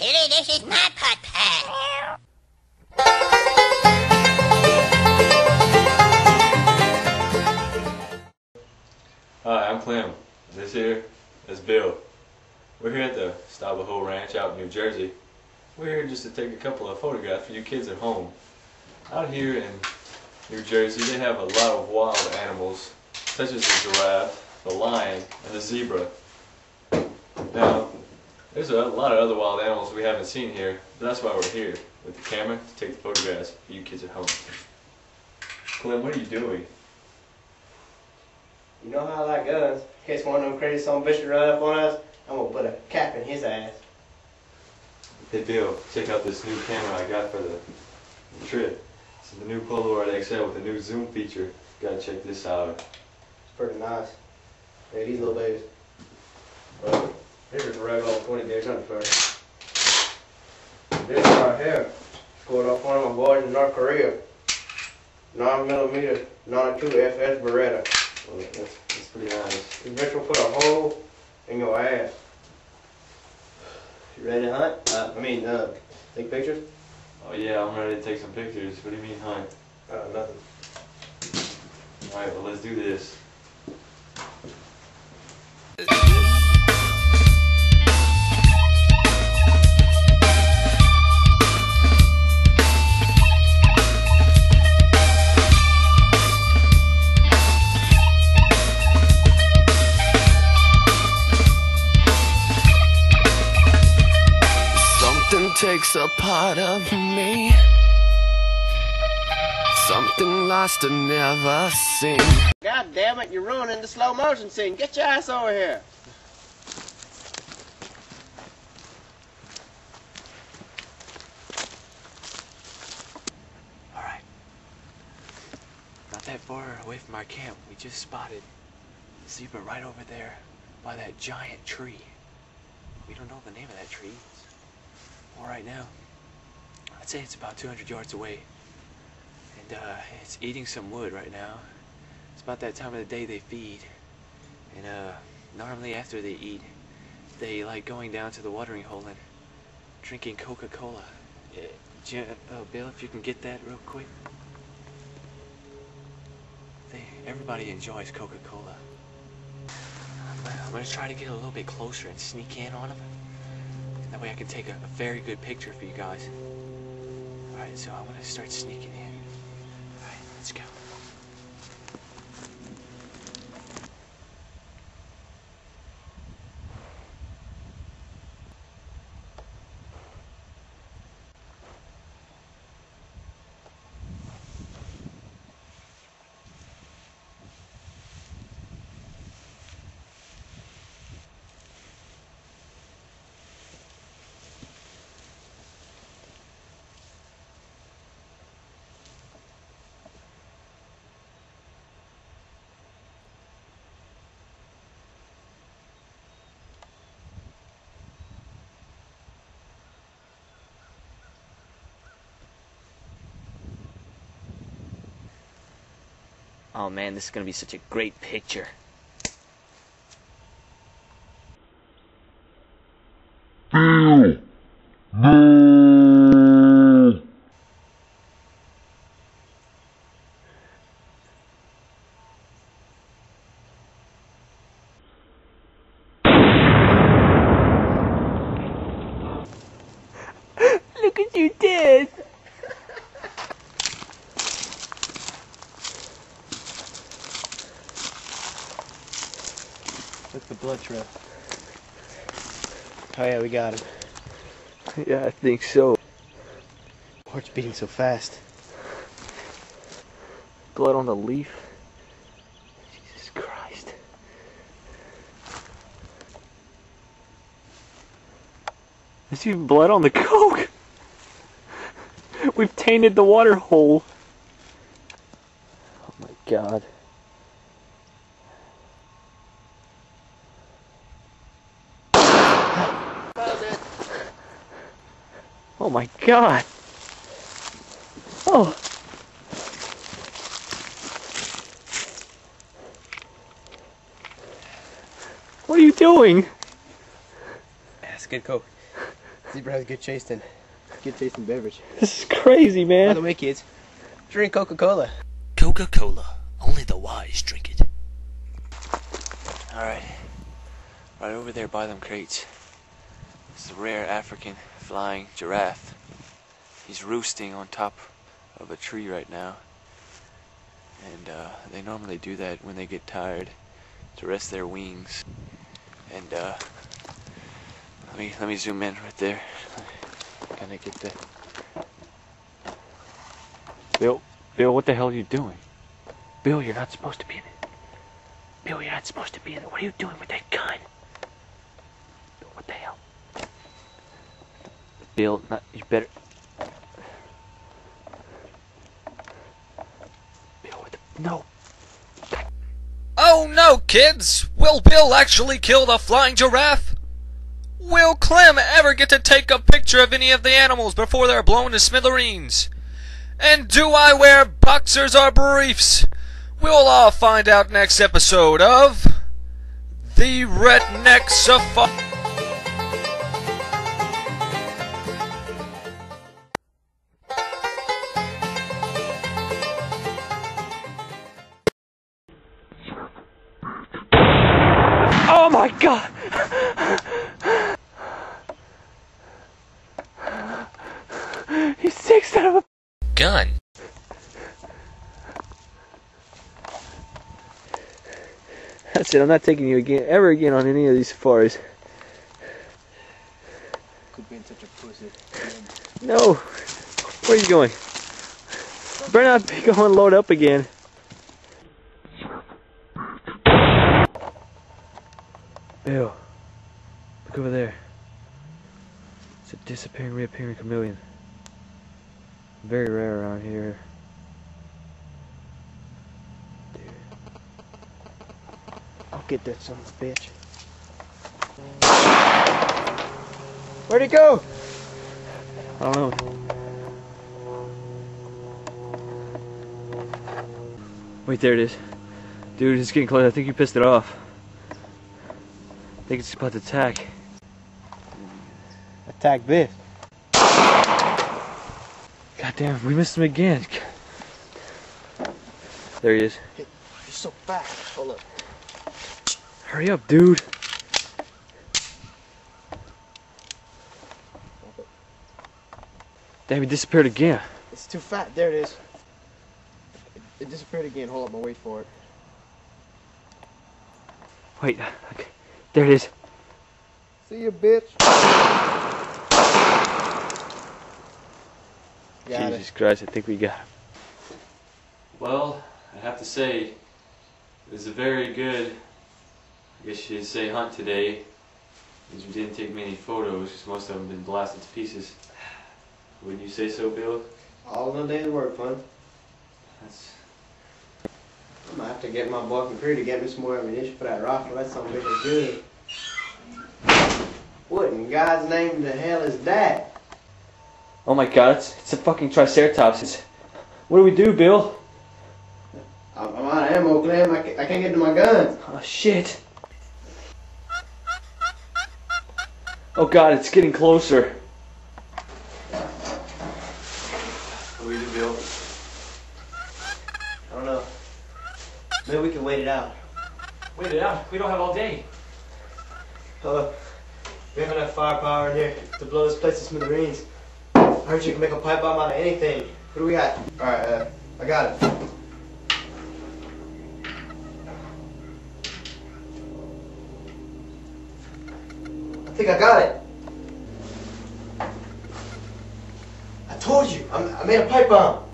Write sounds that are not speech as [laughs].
Kitty, this is my putt pad. Hi, I'm Clem. This here is Bill. We're here at the Stabahoe Ranch out in New Jersey. We're here just to take a couple of photographs for you kids at home. Out here in New Jersey, they have a lot of wild animals, such as the giraffe, the lion, and the zebra. Now, there's a lot of other wild animals we haven't seen here, but that's why we're here with the camera to take the photographs for you kids at home. Clem, what are you doing? You know how I like guns. In case one of them crazy some bitch run up on us, I'm gonna put a cap in his ass. Hey Bill, check out this new camera I got for the trip. It's the new Polaroid XL with the new zoom feature. Gotta check this out. It's pretty nice. Hey, these little babies. Well, this is a regular old 20 gauge hunting first. This right here, scored off one of my boys in North Korea. 9 millimeter 92 FS Beretta. Well, that's, that's pretty nice. This bitch will put a hole in your ass. You ready to hunt? Uh, I mean, uh, take pictures? Oh yeah, I'm ready to take some pictures. What do you mean hunt? Uh, nothing. Alright, well let's do this. Part of me. Something lost and never seen. God damn it, you're ruining the slow motion scene. Get your ass over here. Alright. Not that far away from our camp, we just spotted a zebra right over there by that giant tree. We don't know the name of that tree. Well, right now, I'd say it's about 200 yards away. And uh, it's eating some wood right now. It's about that time of the day they feed. And uh, normally after they eat, they like going down to the watering hole and drinking Coca-Cola. Uh, J- uh, Bill, if you can get that real quick. They, everybody enjoys Coca-Cola. I'm gonna try to get a little bit closer and sneak in on them. That way I can take a, a very good picture for you guys. Alright, so I'm gonna start sneaking in. Alright, let's go. Oh man, this is gonna be such a great picture. [laughs] Look at you dead! That's the blood trail. Oh yeah, we got him. Yeah, I think so. Heart's beating so fast. Blood on the leaf. Jesus Christ. There's even blood on the [laughs] coke. We've tainted the water hole. Oh my god. Oh my god. Oh. What are you doing? That's good coke. Zebra has good tasting, good tasting beverage. This is crazy, By the man. way, kids, drink Coca-Cola. Coca Cola. Only the wise drink it. Alright. Right over there by them crates. This is a rare African flying giraffe. He's roosting on top of a tree right now. And uh, they normally do that when they get tired to rest their wings. And uh, let me let me zoom in right there. Kind of get the. Bill, Bill, what the hell are you doing? Bill, you're not supposed to be in it. Bill, you're not supposed to be in it. What are you doing with that gun? Bill, what the hell? Bill, not, you better. Bill. No. Oh no, kids! Will Bill actually kill the flying giraffe? Will Clem ever get to take a picture of any of the animals before they're blown to smithereens? And do I wear boxers or briefs? We'll all find out next episode of The Redneck Safari. It. I'm not taking you again, ever again, on any of these safaris. Could be in such a pussy. No. Where are you going? Better not be going load up again. Bill, look over there. It's a disappearing, reappearing chameleon. Very rare around here. Dude. I'll get that son of a bitch. Where'd he go? I don't know. Wait, there it is. Dude, it's getting close. I think you pissed it off. I think it's about to attack. Attack this. God damn, we missed him again. There he is. You're so fast. Hold up. Hurry up, dude. Damn, he disappeared again. It's too fat. There it is. It disappeared again. Hold up. I'll wait for it. Wait, okay. there it is. See you, bitch. Got Jesus Christ, I think we got him. Well, I have to say, it was a very good, I guess you'd say, hunt today. Because we didn't take many photos, because most of them have been blasted to pieces. Wouldn't you say so, Bill? All in a day's work, fun. That's, I'm gonna have to get my boy from crew to get me some more ammunition for that rifle. That's something of a bitch good. What in God's name the hell is that? Oh my god, it's, it's a fucking Triceratops. It's, what do we do, Bill? I'm, I'm out of ammo, Clem. I, ca- I can't get to my gun. Oh shit. Oh god, it's getting closer. what do we do, Bill? I don't know. Maybe we can wait it out. Wait it out. We don't have all day. Hold up. We have enough firepower in here to blow this place to smithereens. I heard you can make a pipe bomb out of anything. What do we got? Alright, uh, I got it. Think I got it. I told you, I'm, I made a pipe bomb.